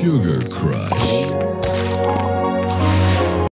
Sugar Crush.